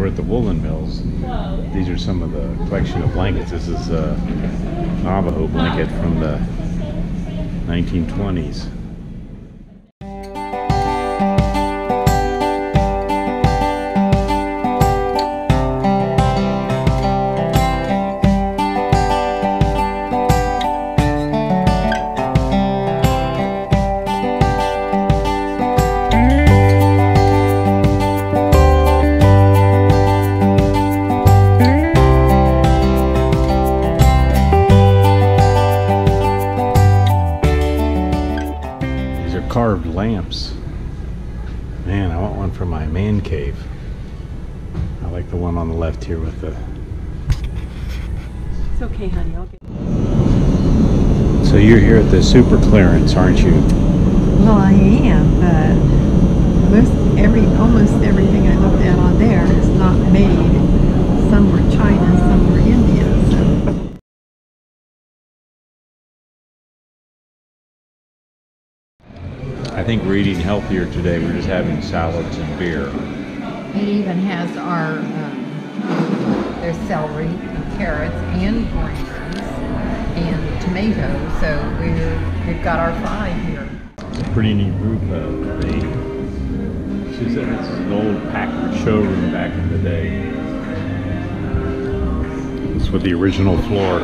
We're at the woolen mills. These are some of the collection of blankets. This is a Navajo blanket from the 1920s. Carved lamps. Man, I want one for my man cave. I like the one on the left here with the. It's okay, honey. I'll get. So you're here at the super clearance, aren't you? Well, I am, but most every almost everything I looked at on there is not made. Some were China, some were India. Think we're eating healthier today. We're just having salads and beer. It even has our, um, there's celery and carrots and greens and tomatoes. So we're, we've got our five here. It's a pretty neat roof. Uh, they, she said it's an old Packard showroom back in the day. It's with the original floor.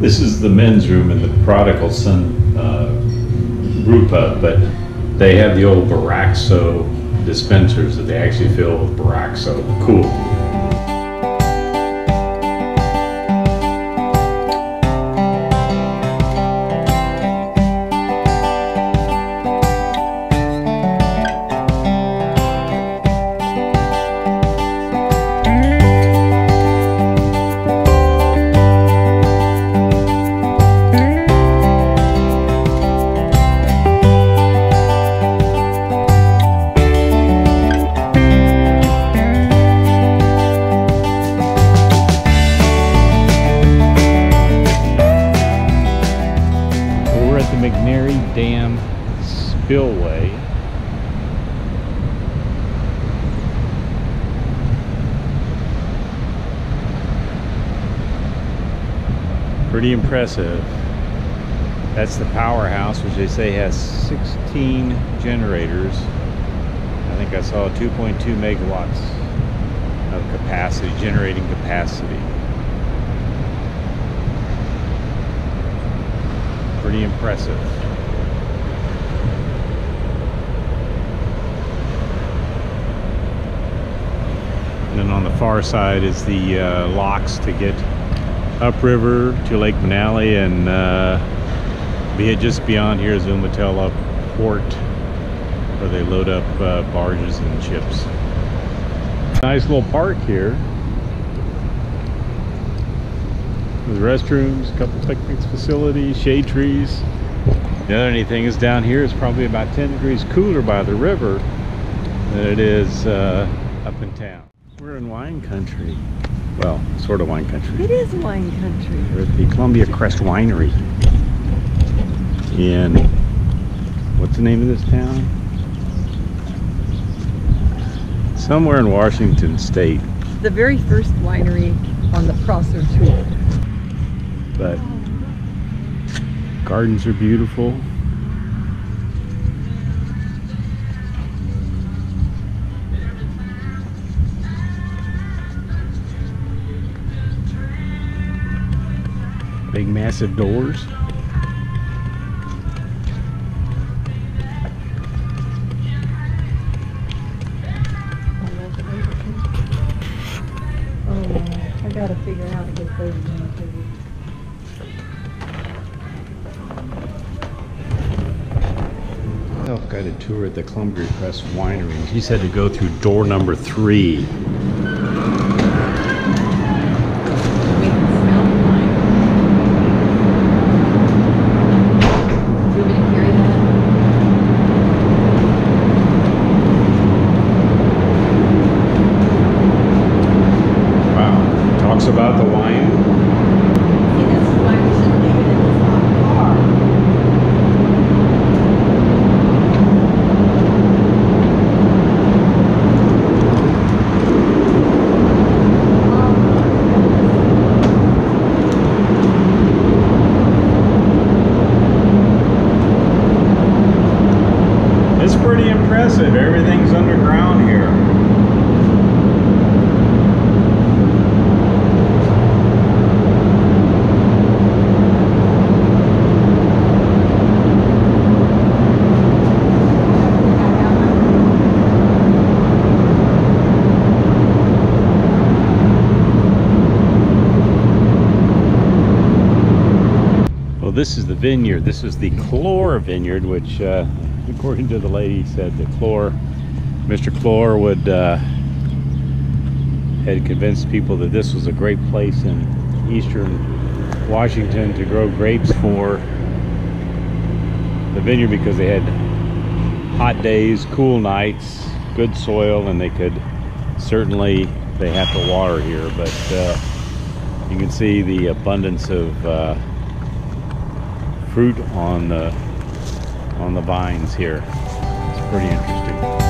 This is the men's room in the Prodigal Son uh, Rupa, but they have the old Boraxo dispensers that they actually fill with Boraxo. Cool. Dam Spillway. Pretty impressive. That's the powerhouse, which they say has 16 generators. I think I saw 2.2 megawatts of capacity, generating capacity. Pretty impressive. And then on the far side is the uh, locks to get upriver to Lake Manali and uh, just beyond here is Umatilla Port where they load up uh, barges and ships. Nice little park here with restrooms, a couple picnic facilities, shade trees. The other neat thing is down here is probably about 10 degrees cooler by the river than it is uh, up in town. We're in wine country. Well, sort of wine country. it is wine country. We're at the Columbia Crest Winery. In, what's the name of this town? Somewhere in Washington State. The very first winery on the Prosser Tour. but gardens are beautiful. Big massive doors. Oh, I gotta figure out how to get those into Self-guided tour at the Columbia Crest Winery. He said to go through door number three. We can smell the wine. Do you want me to carry that? Wow. Talks about the wine. See, this is why we shouldn't leave it in this hot car. pretty impressive. Everything's underground here. Well, this is the vineyard. This is the Clore vineyard, which, uh, according to the lady, said the Clore, Mr. Clore would uh, had convinced people that this was a great place in eastern Washington to grow grapes for the vineyard because they had hot days, cool nights, good soil, and they could certainly they have to water here, but uh, you can see the abundance of uh, fruit on the on the vines here. It's pretty interesting.